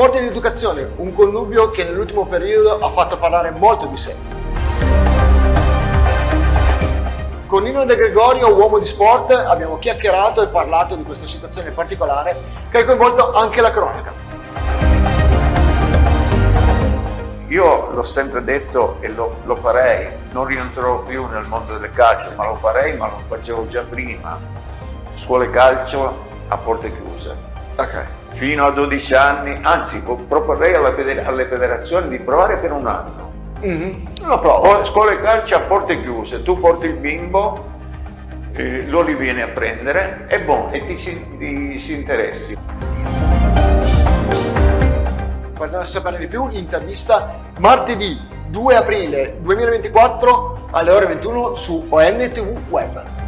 Sport ed educazione, un connubio che nell'ultimo periodo ha fatto parlare molto di sé. Con Nino De Gregorio, uomo di sport, abbiamo chiacchierato e parlato di questa situazione particolare che ha coinvolto anche la cronaca. Io l'ho sempre detto e lo, lo, farei, non rientrerò più nel mondo del calcio, ma lo farei, ma lo facevo già prima. Scuole calcio a porte chiuse. Ok. Fino a 12 anni, anzi proporrei alle federazioni di provare per un anno. Mm-hmm. Lo provo. Scuole calcio a porte chiuse, tu porti il bimbo, eh, lo rivieni a prendere e buono, e ti si, ti si interessi. Per sapere di più, intervista martedì 2 aprile 2024 alle ore 21 su ONTV Web.